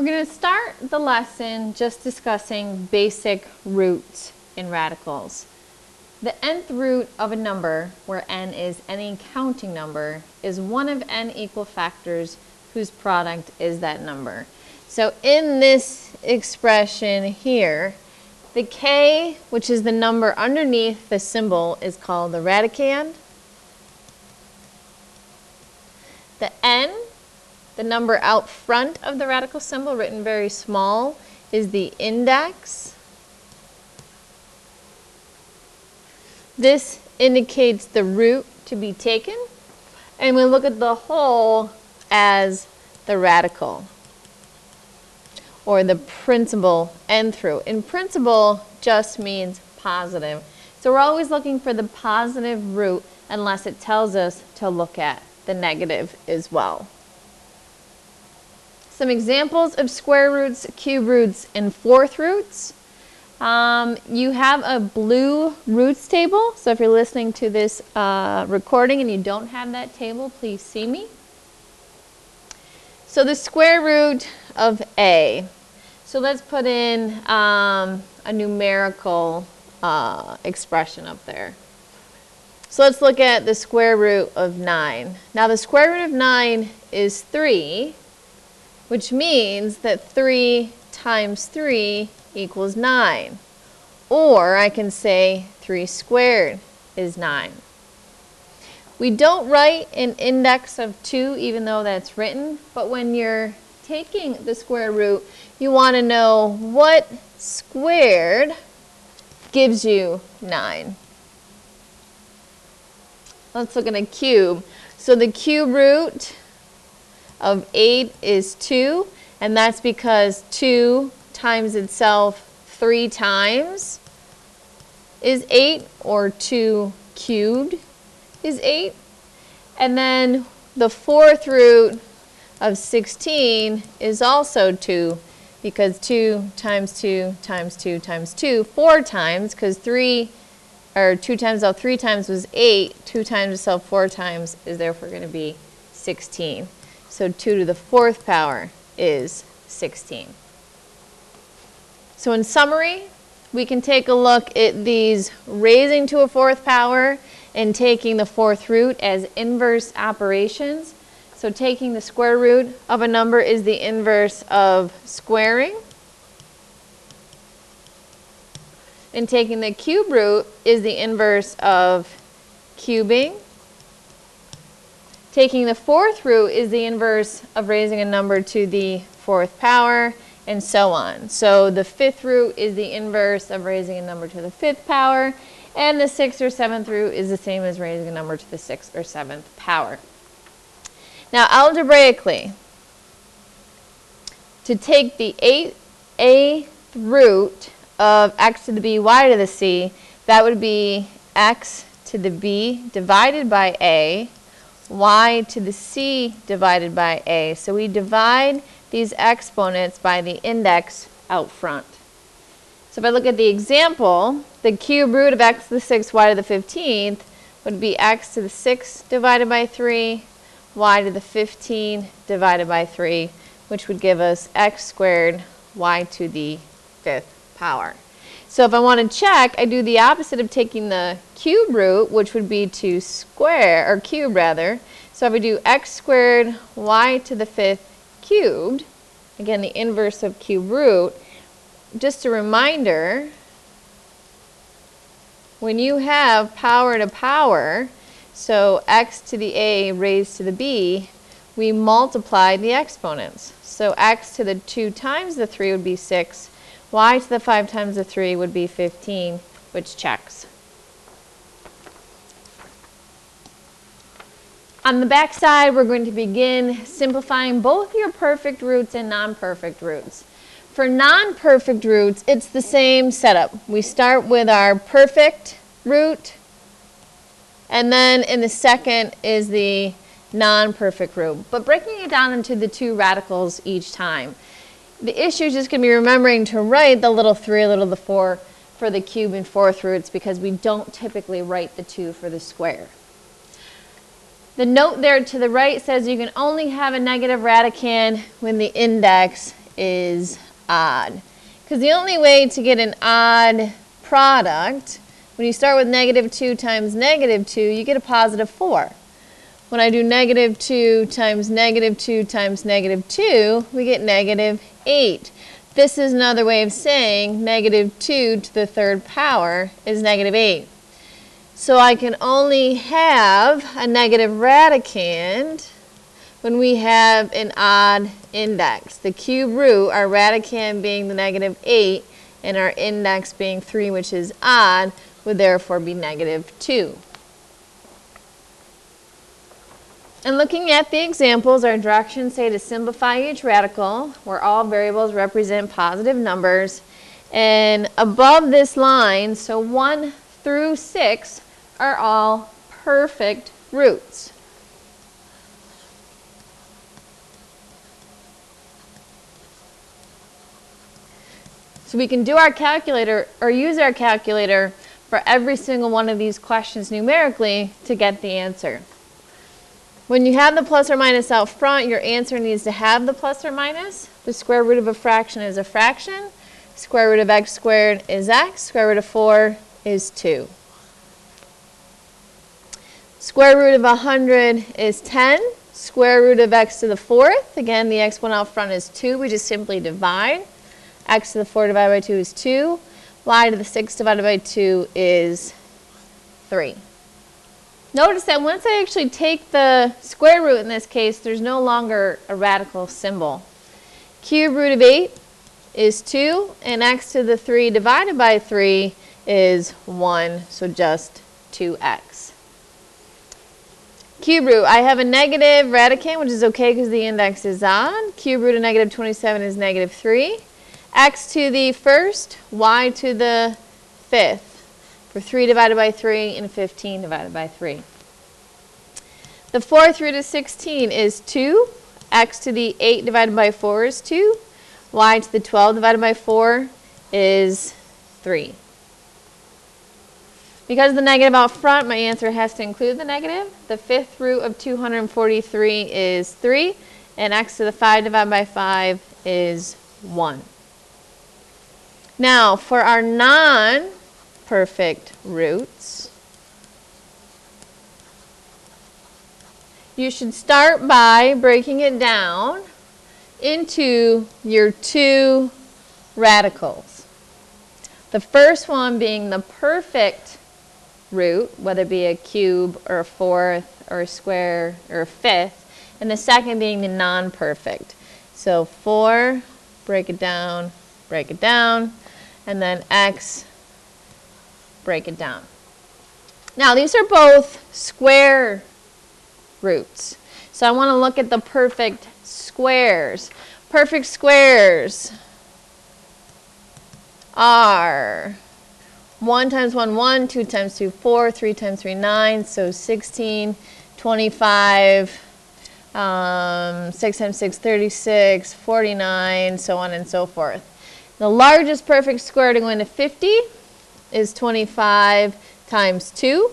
We're going to start the lesson just discussing basic roots in radicals. The nth root of a number, where n is any counting number, is one of n equal factors whose product is that number. So in this expression here, the k, which is the number underneath the symbol, is called the radicand. The n, the number out front of the radical symbol, written very small, is the index. This indicates the root to be taken. And we look at the whole as the radical or the principal nth root. In principal just means positive. So we're always looking for the positive root unless it tells us to look at the negative as well. Some examples of square roots, cube roots, and fourth roots. Um, you have a blue roots table. So if you're listening to this uh, recording and you don't have that table, please see me. So the square root of A. So let's put in um, a numerical uh, expression up there. So let's look at the square root of 9. Now the square root of 9 is 3, which means that 3 times 3 equals 9. Or I can say 3 squared is 9. We don't write an index of 2 even though that's written, but when you're taking the square root, you want to know what squared gives you 9. Let's look at a cube. So the cube root of 8 is 2, and that's because 2 times itself 3 times is 8, or 2 cubed is 8. And then the fourth root of 16 is also 2 because 2 times 2 times 2 times 2, 4 times, because 3, or 2 times itself 3 times was 8, 2 times itself 4 times is therefore going to be 16. So 2 to the fourth power is 16. So in summary, we can take a look at these raising to a fourth power and taking the fourth root as inverse operations. So taking the square root of a number is the inverse of squaring. And taking the cube root is the inverse of cubing. Taking the fourth root is the inverse of raising a number to the fourth power, and so on. So the fifth root is the inverse of raising a number to the fifth power, and the sixth or seventh root is the same as raising a number to the sixth or seventh power. Now, algebraically, to take the eighth, eighth root of x to the b, y to the c, that would be x to the b divided by a, y to the c divided by a. So we divide these exponents by the index out front. So if I look at the example, the cube root of x to the 6th, y to the 15th would be x to the 6 divided by 3, y to the 15 divided by 3, which would give us x squared y to the 5th power. So if I want to check, I do the opposite of taking the cube root, which would be to square, or cube rather. So if I do x squared y to the 5th cubed, again the inverse of cube root, just a reminder, when you have power to power, so x to the a raised to the b, we multiply the exponents. So x to the 2 times the 3 would be 6, y to the 5 times the 3 would be 15, which checks. On the back side, we're going to begin simplifying both your perfect roots and non-perfect roots. For non-perfect roots, it's the same setup. We start with our perfect root, and then in the second is the non-perfect root. But breaking it down into the two radicals each time. The issue is just going to be remembering to write the little 3, little the 4 for the cube and fourth roots because we don't typically write the 2 for the square. The note there to the right says you can only have a negative radicand when the index is odd. Because the only way to get an odd product, when you start with negative 2 times negative 2, you get a positive 4. When I do negative 2 times negative 2 times negative 2, we get negative 8. This is another way of saying negative 2 to the third power is negative 8. So I can only have a negative radicand when we have an odd index. The cube root, our radicand being the negative 8, and our index being 3, which is odd, would therefore be negative 2. And looking at the examples, our directions say to simplify each radical, where all variables represent positive numbers. And above this line, so 1 through 6, are all perfect roots. So we can do our calculator or use our calculator for every single one of these questions numerically to get the answer. When you have the plus or minus out front, your answer needs to have the plus or minus. The square root of a fraction is a fraction. Square root of x squared is x. Square root of 4 is 2. Square root of 100 is 10. Square root of x to the fourth, again, the exponent out front is 2. We just simply divide. x to the 4 divided by 2 is 2. y to the 6 divided by 2 is 3. Notice that once I actually take the square root in this case, there's no longer a radical symbol. Cube root of 8 is 2, and x to the 3 divided by 3 is 1, so just 2x. Cube root, I have a negative radicand, which is okay because the index is odd. Cube root of negative 27 is negative 3. x to the first, y to the fifth for 3 divided by 3 and 15 divided by 3. The fourth root of 16 is 2. x to the 8 divided by 4 is 2. y to the 12 divided by 4 is 3. Because the negative out front, my answer has to include the negative. The fifth root of 243 is 3, and x to the 5 divided by 5 is 1. Now, for our non perfect roots. You should start by breaking it down into your two radicals. The first one being the perfect root, whether it be a cube or a fourth or a square or a fifth, and the second being the non-perfect. So 4, break it down, break it down, and then x break it down. Now, these are both square roots. So I want to look at the perfect squares. Perfect squares are 1 times 1, 1, 2 times 2, 4, 3 times 3, 9, so 16, 25, um, 6 times 6, 36, 49, so on and so forth. The largest perfect square to go into 50 is 25 times 2.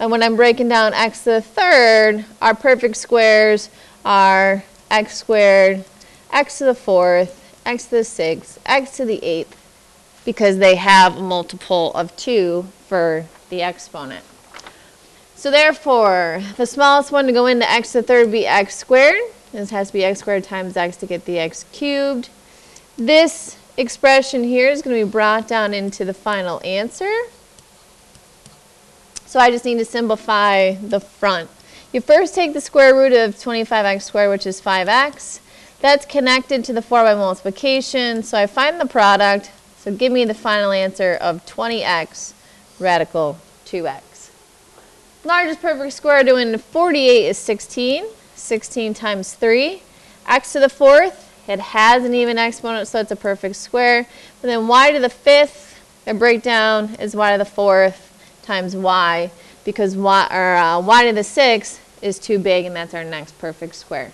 And when I'm breaking down x to the third, our perfect squares are x squared, x to the fourth, x to the sixth, x to the eighth, because they have a multiple of 2 for the exponent. So therefore, the smallest one to go into x to the third would be x squared. This has to be x squared times x to get the x cubed. This expression here is going to be brought down into the final answer. So I just need to simplify the front. You first take the square root of 25x squared, which is 5x. That's connected to the 4 by multiplication, so I find the product. So give me the final answer of 20x radical 2x. Largest perfect square doing 48 is 16. 16 times 3. x to the fourth it has an even exponent, so it's a perfect square. But then y to the fifth, the breakdown is y to the fourth times y, because y, or, uh, y to the sixth is too big, and that's our next perfect square.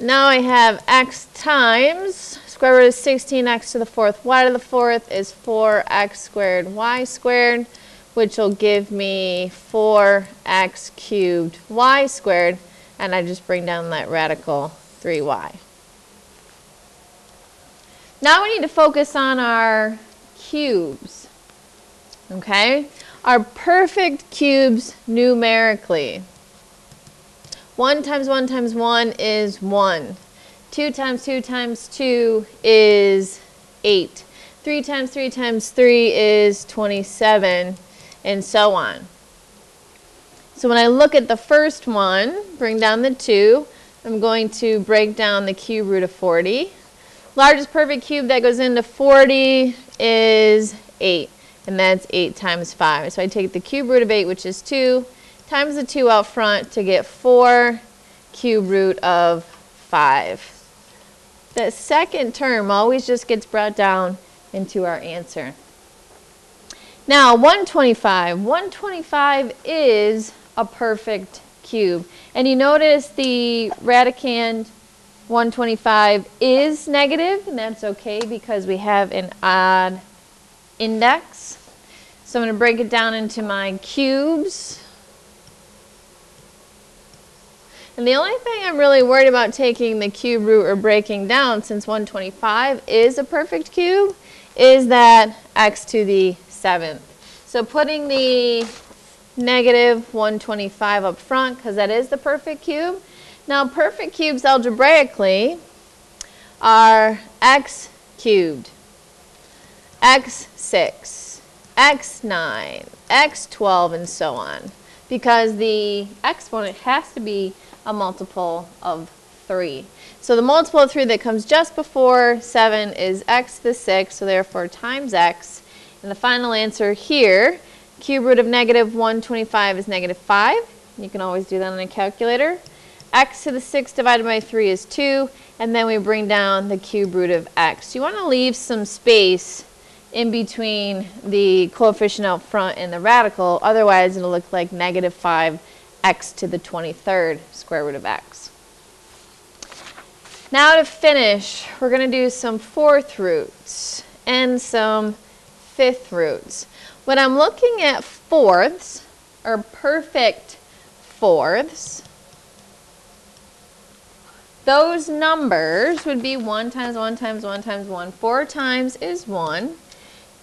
Now I have x times square root of 16x to the fourth. y to the fourth is 4x squared y squared, which will give me 4x cubed y squared, and I just bring down that radical 3y. Now we need to focus on our cubes. Okay? Our perfect cubes numerically. 1 times 1 times 1 is 1. 2 times 2 times 2 is 8. 3 times 3 times 3 is 27, and so on. So when I look at the first one, bring down the 2, I'm going to break down the cube root of 40. Largest perfect cube that goes into 40 is 8, and that's 8 times 5. So I take the cube root of 8, which is 2, times the 2 out front to get 4 cube root of 5. The second term always just gets brought down into our answer. Now, 125. 125 is a perfect cube. And you notice the radicand 125 is negative, and that's okay because we have an odd index. So I'm going to break it down into my cubes. And the only thing I'm really worried about taking the cube root or breaking down, since 125 is a perfect cube, is that x to the 7th. So putting the negative 125 up front, because that is the perfect cube. Now perfect cubes algebraically are x cubed, x6, x9, x12, and so on. Because the exponent has to be a multiple of 3. So the multiple of 3 that comes just before 7 is x to the 6, so therefore times x. And the final answer here, cube root of negative 125 is negative 5. You can always do that on a calculator. x to the 6 divided by 3 is 2, and then we bring down the cube root of x. You want to leave some space in between the coefficient out front and the radical, otherwise it'll look like negative 5 x to the 23rd square root of x. Now to finish, we're going to do some fourth roots and some fifth roots. When I'm looking at fourths, or perfect fourths, those numbers would be 1 times 1 times 1 times 1. 4 times is 1.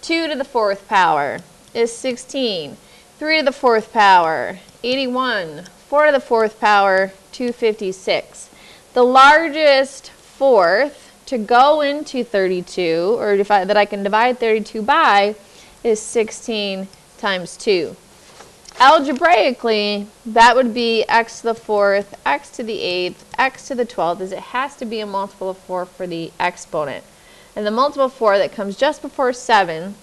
2 to the fourth power is 16. 3 to the fourth power 81. 4 to the fourth power, 256. The largest fourth to go into 32, or that I can divide 32 by, is 16 times 2. Algebraically, that would be x to the fourth, x to the eighth, x to the 12th, as it has to be a multiple of 4 for the exponent. And the multiple of 4 that comes just before 7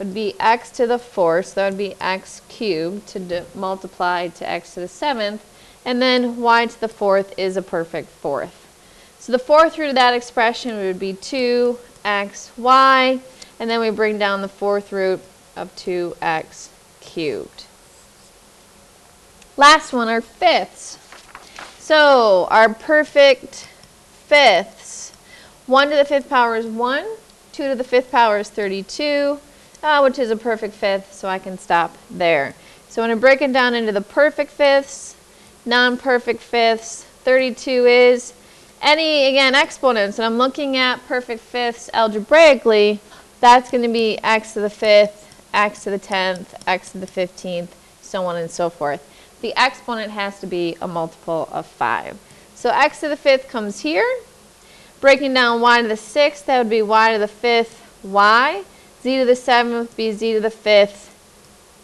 would be x to the fourth, so that would be x cubed to multiply to x to the seventh, and then y to the fourth is a perfect fourth. So the fourth root of that expression would be 2xy, and then we bring down the fourth root of 2x cubed. Last one, our fifths. So our perfect fifths. 1 to the fifth power is 1, 2 to the fifth power is 32, uh, which is a perfect fifth, so I can stop there. So when I break it down into the perfect fifths, non-perfect fifths, 32 is any, again, exponents, and I'm looking at perfect fifths algebraically, that's going to be x to the fifth, x to the 10th, x to the 15th, so on and so forth. The exponent has to be a multiple of 5. So x to the fifth comes here. Breaking down y to the sixth, that would be y to the fifth, y z to the 7th would be z to the 5th,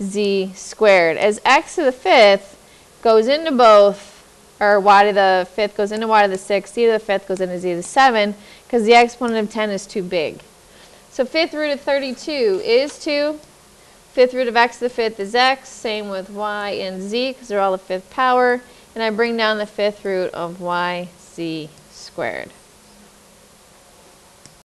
z squared. As x to the 5th goes into both, or y to the 5th goes into y to the 6th, z to the 5th goes into z to the 7, because the exponent of 10 is too big. So 5th root of 32 is 2. 5th root of x to the 5th is x. Same with y and z, because they're all the 5th power. And I bring down the 5th root of y z squared.